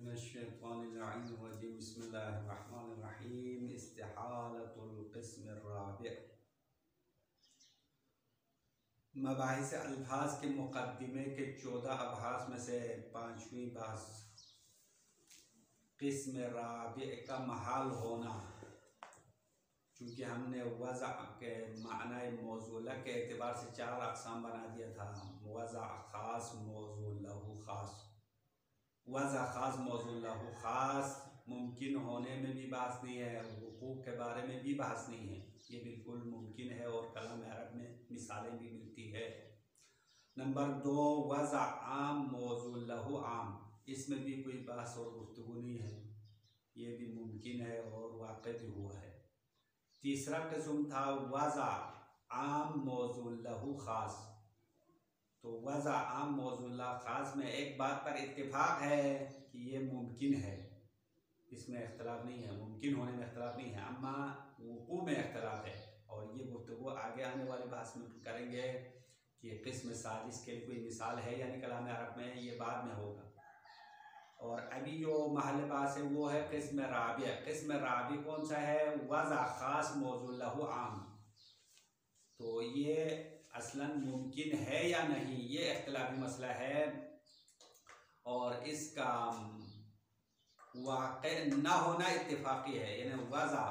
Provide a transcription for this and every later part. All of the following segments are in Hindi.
बसमीम मबाहिस अल्फाज के मुकदमे के चौदह अभास में से पाँचवीं बास किस्म राबि का महाल होना चूँकि हमने वज़ा के माना मौजूला के अतबार से चार अकसाम बना दिया था वज़ा ख़ास मौजू लहू ख़ास वज़ा ख़ास मौजू लहू, ख़ास मुमकिन होने में भी बात नहीं है, हकूक़ के बारे में भी बहस नहीं है। ये बिल्कुल मुमकिन है और कलाम अरब में मिसालें भी मिलती है। नंबर दो, वज़ा आम मौजू लहू आम। इसमें भी कोई बहस और गुफ्तु नहीं है। ये भी मुमकिन है और वाक़ भी हुआ है। तीसरा किस्म था वज़ा आम मौजू लहू ख़ास। तो वज़ा आम मौजूल्ला ख़ास में एक बात पर इतफ़ाक़ है कि ये मुमकिन है। इसमें अख्तलाफ नहीं है, मुमकिन होने में अख्तलाफ नहीं है। अम्मा वकू में अख्तलाफ है और ये गुफ्तु आगे आने वाले बात में करेंगे कि किस्म साजिश के लिए कोई मिसाल है यानी कलाम अरब में, ये बाद में होगा। और अभी जो महल पास है, वो है किस्म राबिया। किस्म राबी कौन सा है? वज़ा ख़ास मौजूल्ला आम। तो ये असलन मुमकिन है या नहीं? ये अख्तलाफी मसला है। और इसका वाक़ न होना इतफाक़ी है। यानी वज़ा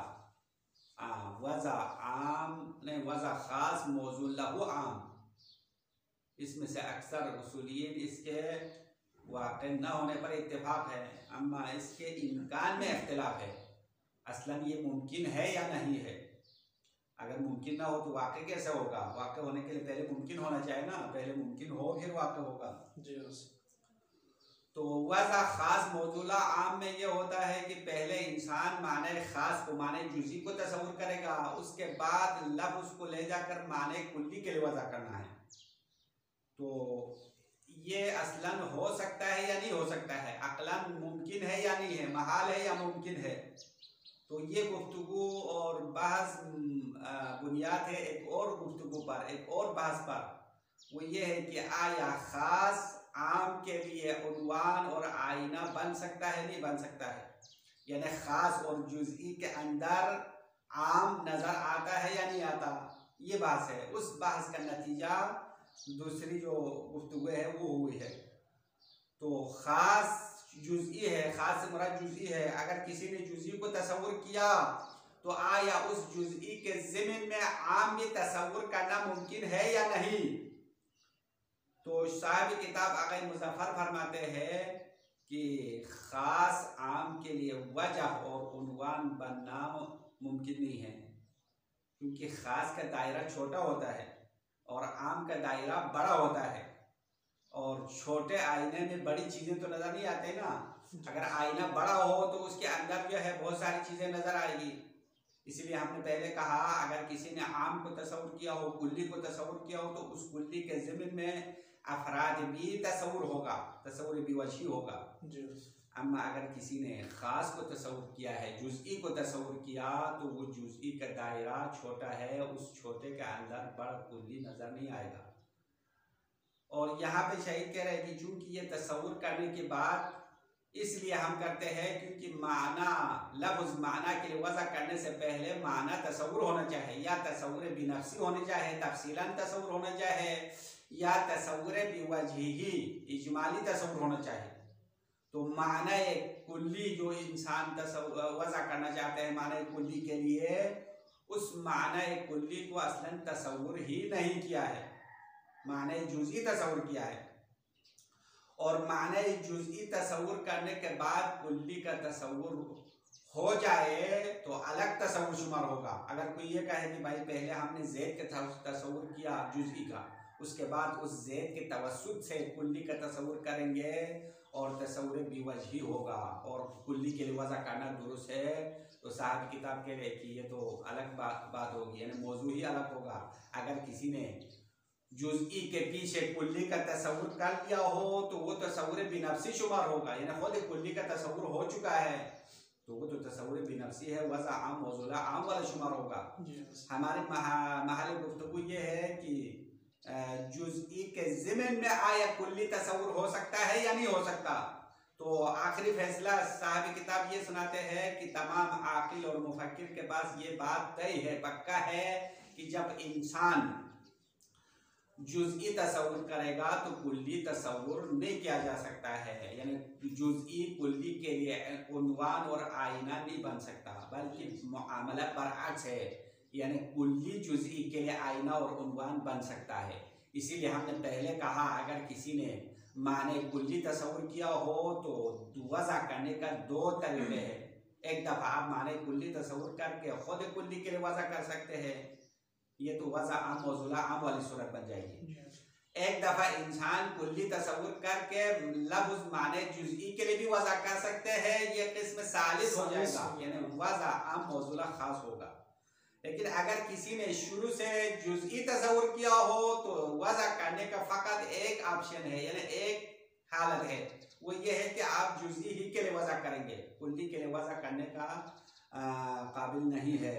वज़ा आम ने वज़ा ख़ास लहू आम। इसमें से अक्सर उसूलिन इसके वाक़ न होने पर इतफाक़ है। अम्मा, इसके इम्कान में अख्तिलाफ़ है। असलन ये मुमकिन है या नहीं है? अगर मुमकिन ना हो तो वाक़ कैसे होगा? वाक़ होने के लिए पहले मुमकिन होना चाहिए ना। पहले मुमकिन हो फिर वाक़ होगा। जी तो वज़ा ख़ास मौजूदा आम में ये होता है कि पहले इंसान माने ख़ास को माने जुजी को तस्वुर करेगा। उसके बाद लफ उसको ले जाकर माने कुल्ली के लिए वजह करना है। तो ये असलन हो सकता है या नहीं हो सकता है? अकलन मुमकिन है या नहीं है? महाल है या मुमकिन है? तो ये गुफ्तु और बहस बुनियाद है एक और गुफ्तु पर, एक और बहस पर। वो ये है कि आया ख़ास आम के लिए उनवान और आईना बन सकता है, नहीं बन सकता है? यानी ख़ास और जुज़ई के अंदर आम नज़र आता है या नहीं आता? ये बात है। उस बहस का नतीजा दूसरी जो गुफ्तु है, वो हुई है। तो ख़ास जुज़ी है, ख़ास से मुराद जुज़ई है। अगर किसी ने जुज़ी को तस्वुर किया तो आया उस जुज़ई के ज़मीन में आम भी तस्वुर करना मुमकिन है या नहीं? तो साहब किताब आगे मुजफ्फर फरमाते हैं कि ख़ास आम के लिए वजह और उनवान बनना मुमकिन नहीं है क्योंकि ख़ास का दायरा छोटा होता है और आम का दायरा बड़ा होता है। और छोटे आईने में बड़ी चीज़ें तो नज़र नहीं आते ना। अगर आईना बड़ा हो तो उसके अंदर जो है बहुत सारी चीज़ें नज़र आएगी। इसलिए हमने पहले कहा अगर किसी ने आम को तस्वुर किया हो कुल्ली को तस्वुर किया हो तो उस कुल्ली के ज़मीन में अफराद भी तस्वुर होगा तस्वुर बेवशी होगा। अम्मा अगर किसी ने ख़ास को तस्वुर किया है जुज़ई को तस्वुर किया तो वो जुज़ई का दायरा छोटा है उस छोटे के अंदर बड़ा कुल्ली नज़र नहीं आएगा। और यहाँ पे शहीद कह रहे हैं कि चूँकि ये तस्वुर करने के बाद इसलिए हम करते हैं क्योंकि माना, लफ्ज़ माना के लिए वज़ा करने से पहले माना तस्वुर होना चाहिए। या तस्वुर बिनफसी होने चाहिए तफसीला तस्वुर होना चाहिए, या तस्वुर बेवजही इजमाली तस्वुर होना चाहिए। तो माना कुल्ली जो इंसान वज़ा करना चाहते हैं, माना कुल्ली के लिए, उस माना कुल्ली को असलन तस्वुर ही नहीं किया है। माने जुजी तस्वुर किया है। और माने जुजी तस्वुर करने के बाद कुल्ली का तस्वुर हो जाए तो अलग तस्वुर शुमार होगा। अगर कोई ये कहे कि भाई पहले हमने जैद का तस्वुर किया जुजी का, उसके बाद उस जैद के तवसुद से कुल्ली का तस्वुर करेंगे और तस्वुर बेवजही होगा और कुल्ली के लिए वज़ा करना दुरुस्त है। तो साहब किताब के लिए कि ये तो अलग बात बात होगी, यानी मौजू ही अलग होगा। अगर किसी ने जुज़ई के पीछे कुल्ली का तस्वुर कर लिया हो तो वो तस्वुर बिनफसी शुमार होगा। यानी खुद कुल्ली का तस्वुर हो चुका है तो वो तो तस्वुर बिनफसी है वज़ा आम मौजूदा आम वाला शुमार होगा। हमारे महल गुफ्तु ये है कि जुज़ई के ज़िमन में आया कुल्ली तस्वुर हो सकता है या नहीं हो सकता? तो आखिरी फैसला साहब किताब ये सुनाते हैं कि तमाम आकिल और मुफक्र के पास ये बात तय है पक्का है कि जब इंसान जुजई तस्वुर करेगा तो कुल्ली तस्वुर नहीं किया जा सकता है। यानी जुजई कुल्ली के लिए उनवान और आईना नहीं बन सकता, बल्कि मामला बरअक्स है। यानी कुल्ली जुजई के लिए आईना और उनवान बन सकता है। इसीलिए हमने पहले कहा, अगर किसी ने माने कुल्ली तस्वुर किया हो तो वज़ा करने का दो तरीके हैं। एक दफ़ा आप माने कुल्ली तस्वुर करके खुद कुल्ली के लिए वज़ा कर सकते हैं। ये तो वज़ा आम मौजूला आम वाली सूरत बन जाएगी। एक दफ़ा इंसान कुल्ली तस्वुर करके लफ्ज माने जुजई के लिए भी वज़ा कर सकते हैं ये किस्म सालिस हो जाएगा। यानी वज़ा आम मौजूला खास होगा। लेकिन अगर किसी ने शुरू से जुजई तस्वुर किया हो तो वज़ा करने का फ़कत एक ऑप्शन है यानी एक हालत है। वो ये है कि आप जुजई ही के लिए वज़ा करेंगे। कुल्ली के लिए वज़ा करने का काबिल नहीं है।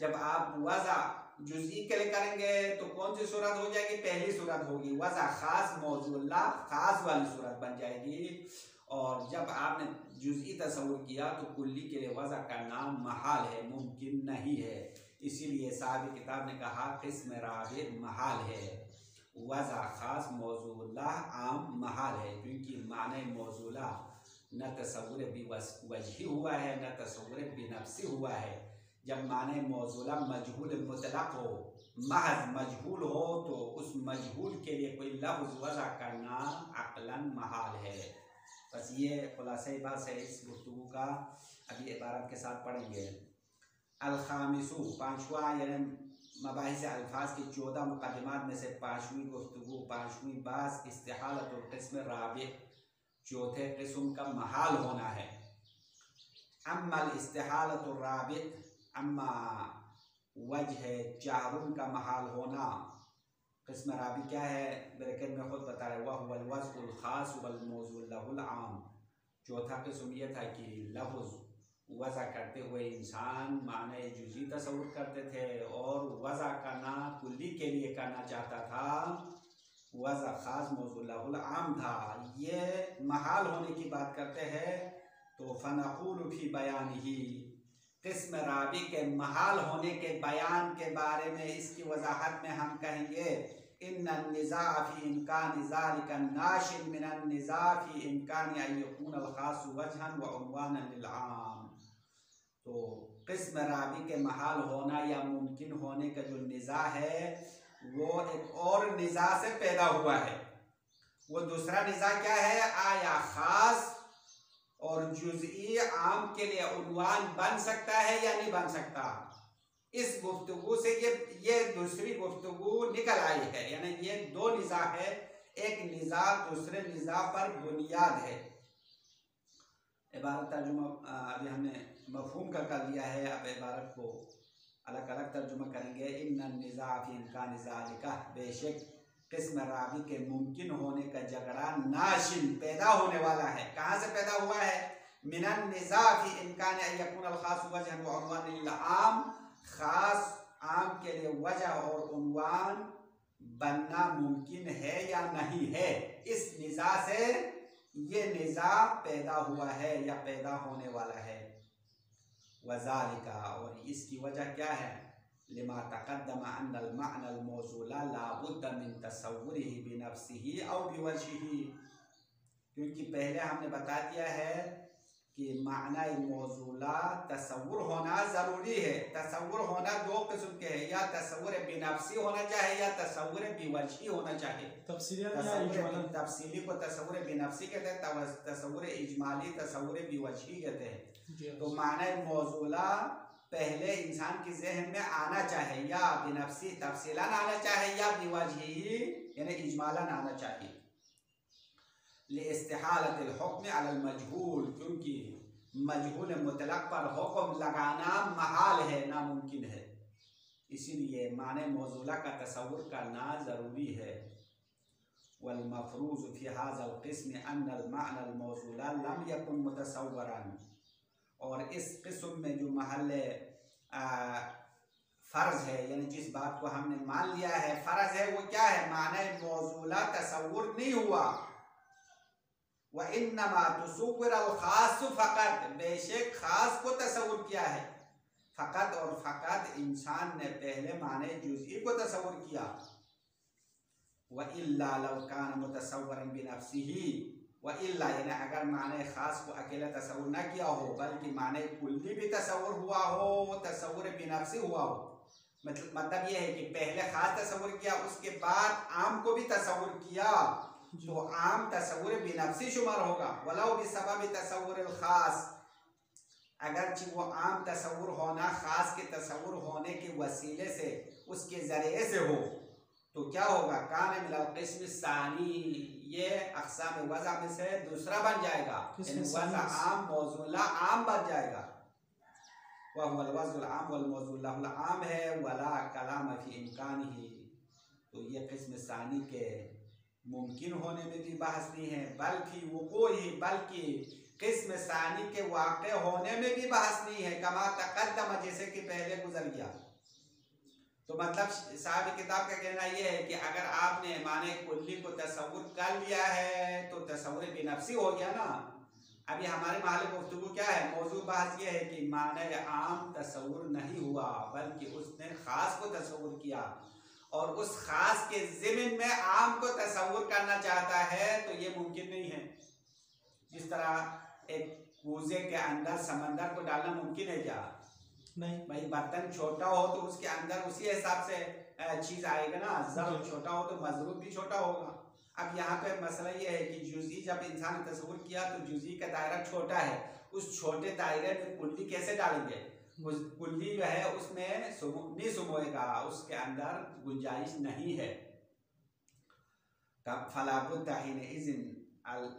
जब आप वज़ा जुजई के लिए करेंगे तो कौन सी सूरत हो जाएगी? पहली सूरत होगी। वज़ा ख़ास मौजूला, ख़ास वाली सूरत बन जाएगी। और जब आपने जुजई तस्वुर किया तो कुल्ली के लिए वज़ा करना महाल है, मुमकिन नहीं है। इसीलिए साहब किताब ने कहा, किस्म राब महाल है। वज़ा ख़ास मौजूला आम महाल है, क्योंकि माने मौजूला, न तस्वुर भी वजही हुआ है, न तस्वुर भी नफसी हुआ है। जब माने मौजूला मजहूल मुतलक हो महज मजहूल हो तो उस मजहूल के लिए कोई लफ्ज़ वज़ा करना अकलन महाल है। बस ये खुलासा बात है इस गुफ्तु का। अभी इबारत के साथ पढ़ेंगे। अलखामिसु, पाँचवा यानी मबाहिस अल्फाज की चौदह मुकदमात में से पाँचवीं गुफ्तु पाँचवीं बास इस्तेहालत और किस्म राब चौथे किस्म का महाल होना है। अम्मल इस्तेहालत और राब अम्मा वजह चारुन का महाल होना। किस्म राबी क्या है? ब्रैकेट में खुद बता रहे वह मौजूल आम। चौथा किस्म यह था कि लफ्ज़ वज़ा करते हुए इंसान माने जुजी तस्वुर करते थे और वज़ा करना कुल्ली के लिए करना चाहता था। वज़ा ख़ास मौजूल आम था। ये महाल होने की बात करते हैं तो फ़नकुल भी बयान ही। किस्म राबी के महाल होने के बयान के बारे में इसकी वजाहत में हम कहेंगे इन निज़ाफ़ी नाशिन मिन निज़ाफ़ी वजहन तो किस्म राबी के महाल होना या मुमकिन होने का जो निज़ा है, वो एक और निज़ा से पैदा हुआ है। वो दूसरा निज़ा क्या है? आया ख़ास और जुजई आम के लिए उनवान बन सकता है या नहीं बन सकता? इस गुफ्तगु से ये ये दूसरी गुफ्तगु निकल आई है। यानी ये दो निज़ा है, एक निज़ा, दूसरे निज़ा पर बुनियाद है। इबारत तर्जुमा अभी हमने मफहूम का कर लिया है। अब इबारत को अलग अलग तर्जुमा करेंगे। इन निज़ाफ़ी इनका निज़ालिका बेशक किस्म राबी के मुमकिन होने का झगड़ा नाशिन पैदा होने वाला है। कहाँ से पैदा हुआ है? मिनन निज़ाफ़ी इनकान ख़ास वजह आम। ख़ास आम के लिए वजह और उनवान बनना मुमकिन है या नहीं है? इस निज़ा से ये निज़ा पैदा हुआ है या पैदा होने वाला है। वजालिका, और इसकी वजह क्या है? लिमा तकदम अनल मौजूला लाबुद्द मिन तस्वुरिही बिनफ्सिही और बिवजहिही क्योंकि पहले हमने बता दिया है कि माना मौजूला तस्वुर होना ज़रूरी है। तस्वुर होना दो किस्म के है। या तस्वुर बिनफसी होना चाहिए या तस्वुर बिवजी होना चाहिए। तफसीली को तस्वुर बिनफसी कहते हैं तस्वुर इजमाली तस्वुर बिवजी कहते हैं। तो माना मौजूला पहले इंसान के जहन में आना चाहे, या बिनफसी तफसीला आना चाहे, या बिवजी यानी इजमालन आना चाहिए मजहूल, क्योंकि मजहूल मुतलक पर हुक्म लगाना महाल है, नामुमकिन है। इसीलिए माने मौजूला का तस्वुर करना ज़रूरी है। वलमफरूज़ फ़िहाज़िस्म अनमौजूला लम यकुन मुतसवरन और इस किस्म में जो महल फ़र्ज़ है, यानी जिस बात को हमने मान लिया है, फ़र्ज़ है वो क्या है? माने मौजूला तस्वुर नहीं हुआ। व इन्नमा तसव्वुर अल खास फ़कत, बेशक खास को तस्वुर किया है। फ़कत और फ़कत इंसान ने पहले माने जुज़ई को तस्वुर किया। व इल्ला लव कान मुतसव्वरन बिनफ्सिही व इल्ला अगर माने खास को अकेला तस्वुर ना किया हो बल्कि माने कुल्ली भी तस्वुर हुआ हो तस्वुर बिनफ्सी हुआ हो मतलब मतलब ये है कि पहले खास तस्वुर किया उसके बाद आम को भी तस्वुर किया तो आम तस्वुर बिनफ्सी शुमार होगा वलाउ भी सबब तस्वुर खास अगर वो आम तस्वुर होना खास के तस्वुर होने के वसीले से उसके ज़रिए से हो तो क्या होगा कान मिलकस्म सानी ये अकसाम वज़ा में से दूसरा बन जाएगा। वज़ा आम मौजूला आम बन जाएगा। वह आम वल आम है वला कलाम फ़ी इम्कान ही तो ये किस्म सानी के मुमकिन होने में भी बहस नहीं है बल्कि वो ही बल्कि किस्म सानी के वाक़ होने में भी बहस नहीं है। कमा तकदम जैसे कि पहले गुजर गया। तो मतलब साहब, किताब का कहना यह है कि अगर आपने माने कुल्ली को तस्वुर कर लिया है तो तस्वुर बेनफसी हो गया ना। अभी हमारे महल गुफ्तु क्या है? मौजूद बात यह है कि माने आम तस्वुर नहीं हुआ, बल्कि उसने ख़ास को तस्वुर किया। और उस खास के जिमिन में आम को तस्वुर करना चाहता है तो ये मुमकिन नहीं है। जिस तरह एक कूजे के अंदर समंदर को डालना मुमकिन है क्या? नहीं भाई बर्तन छोटा हो तो उसके अंदर उसी हिसाब से चीज़ आएगा ना। जर छोटा हो तो मजरूब भी छोटा होगा। अब यहाँ पे मसला ये है कि जुजी जब इंसान ने तस्वुर किया तो जुजी का दायरा छोटा है। उस छोटे दायरे में कुंडली कैसे डालेंगे? कुल्ली जो है उसमें नहीं सुमोएगा उसके अंदर गुंजाइश नहीं है। तब फलाबुद्दीन इज़न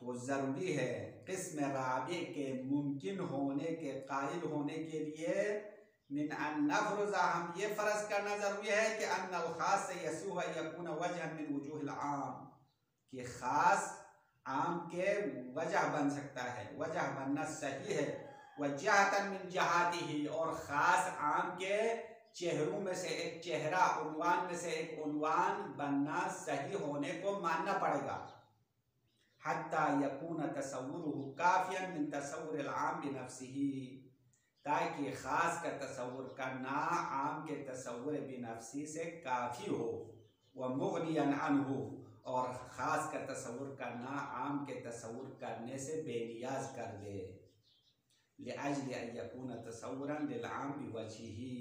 तो ज़रूरी है किस्म राबे के मुमकिन होने के कायल होने के लिए मिन अन नफरुजा हम ये फ़र्ज करना ज़रूरी है कि अन खास से यसूह यकून वजह मिन वजूह आम कि ख़ास आम के वजह बन सकता है वजह बनना सही है वजहतन जहाती ही और ख़ास आम के चेहरों में से एक चेहरा, उनवान में से एक उनवान बनना सही होने को मानना पड़ेगा। हत्ता यकून तस्वुर काफियन मिन तस्वुर आम बिनफ्सिही ताकि ख़ास का तस्वुर करना आम के तस्वुर बिनफ्सी से काफ़ी हो, व मुगनियन अनहु, और ख़ास का तस्वुर करना आम के तस्वुर करने से बेनियाज कर दे। लियाजून तस्वुरन आम भी वजह ही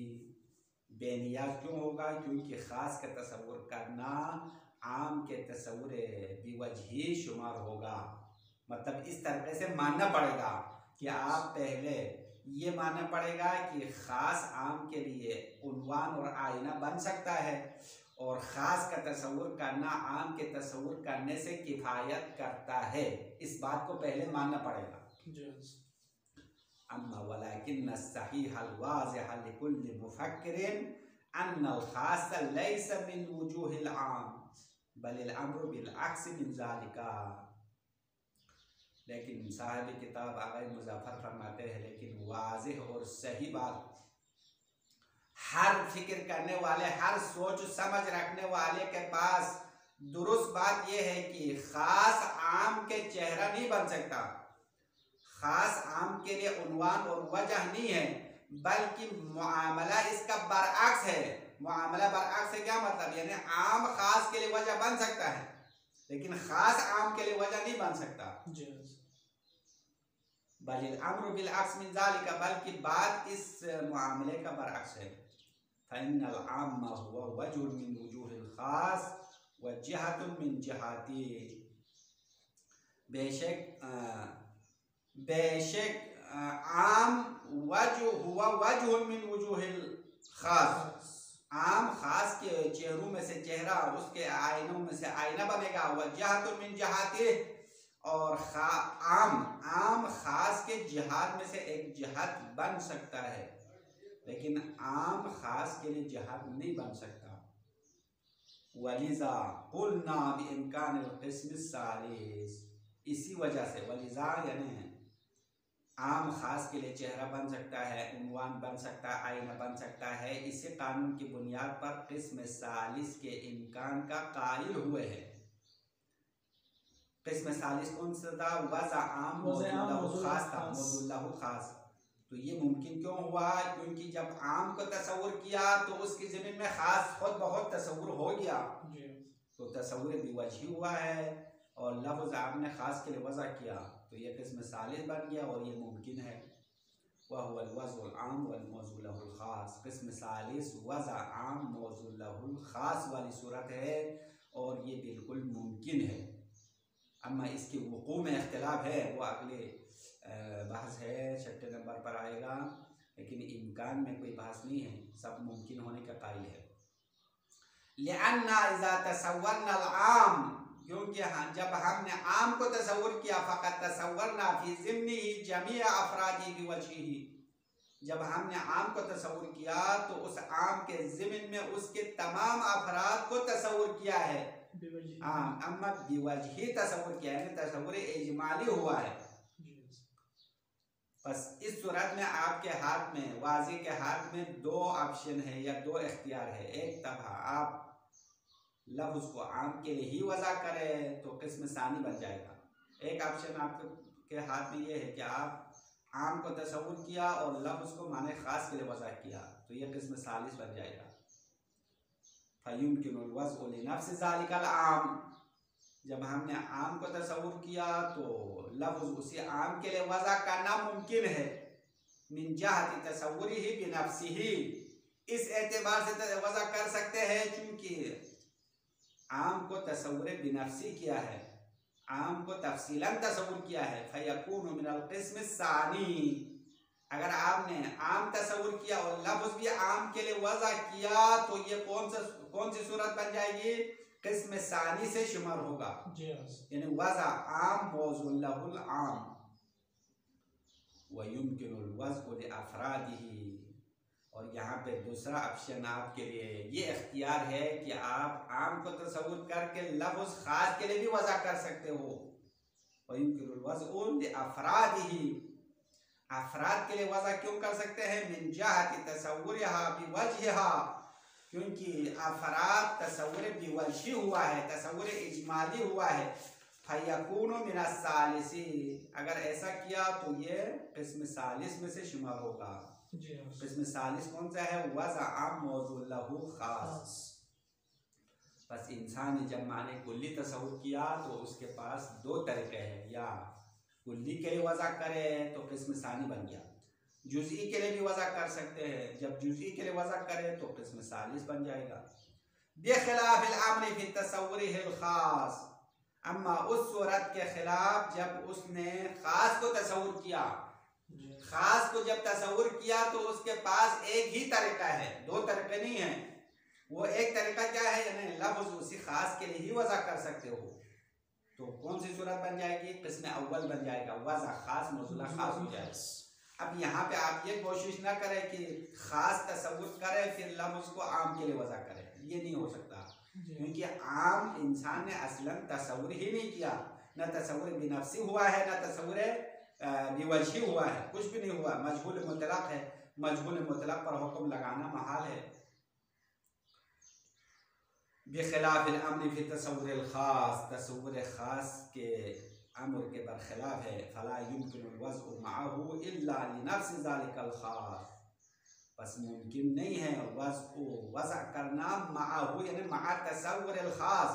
बेनियाज क्यों होगा क्योंकि ख़ास का तस्वुर करना आम के तस्वुर ही शुमार होगा मतलब इस तरह से मानना पड़ेगा कि आप पहले ये मानना पड़ेगा कि ख़ास आम के लिए उनवान और आईना बन सकता है और ख़ास का तस्वुर करना आम के तस्वुर करने से किफ़ायत करता है इस बात को पहले मानना पड़ेगा अम्मा सहीह वाज़िह लिकुल्ल मुफक्किरिन अन ख़ास लैस मिन वजूहिल आम बल अम्र बिल अक्स मिन ज़ालिका लेकिन साहिब किताब आगे मुजफ्फर फरमाते हैं लेकिन वाज और सही बात हर फ़िक्र करने वाले हर सोच समझ रखने वाले के पास दुरुस्त बात यह है कि खास आम के चेहरा नहीं बन सकता खास आम के लिए उनवान और वजह नहीं है बल्कि मामला इसका बरअक्स है। मामला बरअक्स है क्या मतलब? यानी आम खास के लिए वजह बन सकता है लेकिन खास आम के लिए वजह नहीं बन सकता। बल्कि बात इस मामले का बरअक्स है। हुआ वजह मिन वजूह खास व जहत मिन जहाती। बेशक बेशक आम वजह हुआ वजह मिन वजूह खास। आम खास के चेहरों में से चेहरा और उसके आयनों में से आईना बनेगा। वजह मिन जहाती, और खा, आम आम खास के जिहाद में से एक जिहाद बन सकता है। लेकिन आम खास के लिए जहाद नहीं बन सकता। वलीजा कुलना इम्कान इसी वजह से, वलीजा यानी आम खास के लिए चेहरा बन सकता है उनवान बन सकता है आईना बन सकता है। इसी कानून की बुनियाद पर किस्म सालिस के इम्कान का कायल हुए हैं? किस्म सालिस कौन सा था वजा आम खास था? मौजूद खास। तो ये मुमकिन क्यों हुआ? क्योंकि जब आम को तस्वुर किया तो उसकी ज़मीन में खास खुद बहुत तस्वुर हो गया। तो तस्वुर बेवजही हुआ है और लफ्ज़ आम ने ख़ास के लिए वज़ा किया। तो ये किस्म सालिस बन गया और ये मुमकिन है। वह ख़ास। किस्म सालिस वाली सूरत है और ये बिल्कुल मुमकिन है। अम्मा इसके वकू में अख्तिलाफ है, वो अगले बहस है, छठे नंबर पर आएगा। लेकिन इम्कान में कोई बहस नहीं है, सब मुमकिन होने का कायल है। क्योंकि हाँ जब हमने आम को तस्वुर किया फ़कत तस्वर ना फ़ी ज़िमनी ही जमिया अफरादी की वजह ही। जब हमने आम को तस्वुर किया तो उस आम के ज़िमन में उसके तमाम अफराद को तस्वुर किया है। आम अम्मा बेवजही तस्वुर किया है तस्वुर इजमाली हुआ है। बस इस सूरत में आपके हाथ में वाजी के हाथ में दो ऑप्शन है या दो इख्तियार है। एक तबा आप लफ्ज़ को आम के लिए ही वजह करें तो किस्म सानी बन जाएगा। एक ऑप्शन आपके हाथ में ये है कि आप आम को तस्वुर किया और लफ्ज़ को माने ख़ास के लिए वज़ा किया तो ये किस्म सालिस बन जाएगा। फ़युम के नफ्स आम। जब हमने आम को तस्वुर किया तो लफ्ज़ उसी आम के लिए वज़ा करना मुमकिन है। मिन जहती तस्वुरी ही, बिनफ्सी ही। इस एतबार से वजह कर सकते हैं आम को तस्वुर बिनफसी किया है। आम को तफसीलन तस्वुर किया है। फयकून सानी। अगर आपने आम तस्वुर किया और लफ्ज भी आम के लिए वजह किया तो ये कौन सा कौन सी सूरत बन जाएगी? किस्म सानी से शुमार होगा। यानी वजह आम मौजुल आम। वयुमकिन वज़ अफरादी और यहाँ पे दूसरा ऑप्शन आपके लिए ये अख्तियार है कि आप आम को तस्वुर करके लफ्ज खास के लिए भी वजह कर सकते हो। अफराद ही अफराद के लिए वजह क्यों कर सकते हैं? मिन जाहती तस्वुर क्योंकि अफराद तस्वुर बिवजही हुआ है तस्वुर इजमाली हुआ है। मिना सालिसी अगर ऐसा किया तो ये किस्म सालिस में से शुमार होगा। इसमें सालिस कौन सा है? खास। बस इंसान ने जब माने कुल्ली तस्वुर किया तो उसके पास दो तरीके हैं। या कुल्ली के लिए वज़ा करे तो किस्म सानी बन गया। जुजी के लिए भी वज़ा कर सकते हैं। जब जुजी के लिए वज़ा करे तो किस्म सालिस बन जाएगा। बेखिलाफ तस्वुर खास। अम्मा उस सूरत के खिलाफ जब उसने खास को तस्वुर किया खास को जब तस्वुर किया तो उसके पास एक ही तरीका है दो तरीके नहीं है। वो एक तरीका क्या है यानी लफ्ज उसी खास के लिए ही वजह कर सकते हो। तो कौन सी सूरत बन जाएगी? किसने अव्वल बन जाएगा। वजह खास मौजूदा खास हो जाएगा। अब यहाँ पे आप ये कोशिश ना करें कि खास तस्वुर करें फिर लफ्ज को आम के लिए वजह करें। ये नहीं हो सकता। क्योंकि आम इंसान ने असलन तस्वुर ही नहीं किया। न तस्वुर बिनफसी हुआ है न तस्वुर बेवजही हुआ है, कुछ भी नहीं हुआ मजबूल मुतलक है मजबूल मुतलक पर हुक्म लगाना महाल है। बेखिलाफ अमर तस्वुर ख़ास तस्वुर ख़ास के अमर के बरखिलाफ है। फला ख़ास बस मुमकिन नहीं है वज़ को वज़ा करना माहू, यानी मा तस्वुर ख़ास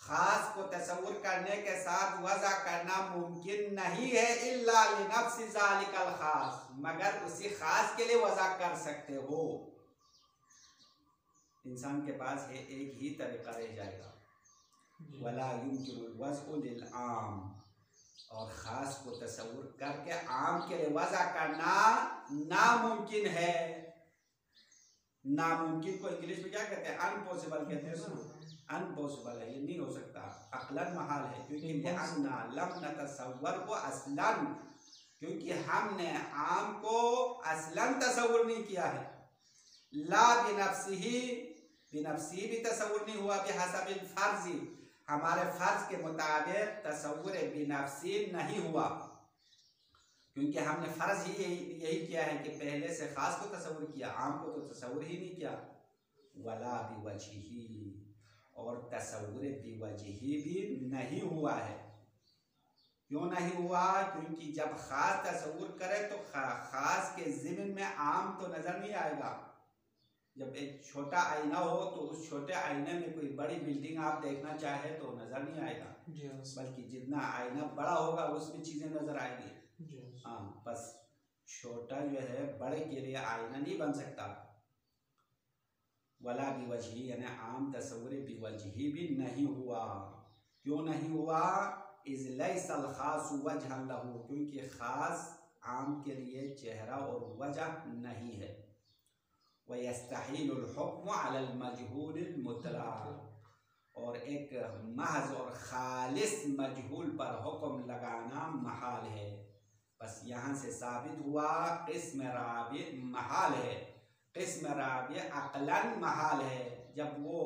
खास को तस्वुर करने के साथ वजह करना मुमकिन नहीं है इल्लाकल खास मगर उसी खास के लिए वजह कर सकते हो। इंसान के पास है एक ही तरीका रह जाएगा। वला आम और ख़ास को तस्वुर करके आम के लिए वजह करना नामुमकिन है। नामुमकिन को इंग्लिश में क्या कहते हैं? अनपॉसिबल कहते हैं ना अनपॉसिबल है, ये नहीं हो सकता। अकलन महाल है, क्योंकि तस्वर को असलन। क्योंकि हमने आम को असलन तस्वुर नहीं किया है। ला बिनफसी ही बिनफसी भी तस्वुर नहीं हुआ बेहसब फर्जी। हमारे फ़र्ज़ के मुताबिक तस्वुर बिनफसी नहीं हुआ। क्योंकि हमने फ़र्ज़ ही यही यही किया है कि पहले से ख़ास को तस्वुर किया, आम को तो तस्वुर ही नहीं किया। वला बिवजही और तस्वुर बिवजही भी नहीं हुआ है। क्यों नहीं हुआ? क्योंकि जब ख़ास तस्वुर करे तो ख़ास के ज़िम्न में आम तो नज़र नहीं आएगा। जब एक छोटा आईना हो तो उस छोटे आईने में कोई बड़ी बिल्डिंग आप देखना चाहे तो नज़र नहीं आएगा। हाँ, बल्कि जितना आईना बड़ा होगा उसमें चीज़ें नज़र आएँगी। हाँ बस छोटा जो है बड़े के लिए आईना नहीं बन सकता। वला बिवजही, यानी आम तस्वुर बिवजही भी नहीं हुआ। क्यों नहीं हुआ? इजल खास वजह लहू, क्योंकि ख़ास आम के लिए चेहरा और वजह नहीं है। वस्तहीलमजहूल मुतला। और एक महज और ख़ालिस मजहूल पर हुक्म लगाना महाल है। बस यहाँ से साबित हुआ किस्म राबी महाल है। किस्म ये अकलन महाल है। जब वो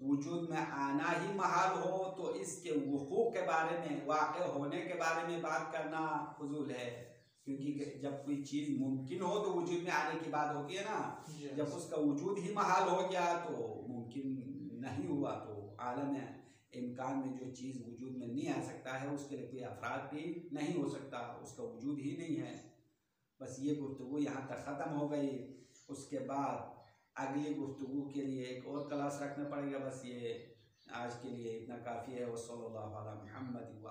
वजूद में आना ही महाल हो तो इसके वकूक के बारे में वाक़ होने के बारे में बात करना फजूल है। क्योंकि जब कोई चीज़ मुमकिन हो तो वजूद में आने की बात होती है ना। जब उसका वजूद ही महाल हो गया तो मुमकिन नहीं हुआ। तो आलम है इम्कान में जो चीज़ वजूद में नहीं आ सकता है उसके लिए कोई अफराद भी नहीं हो सकता। उसका वजूद ही नहीं है। बस ये गुफ्तु यहाँ तक ख़त्म हो गई। उसके बाद अगली गुफ्तु के लिए एक और क्लास रखना पड़ेगा, बस ये आज के लिए इतना काफ़ी है। वसल महमद व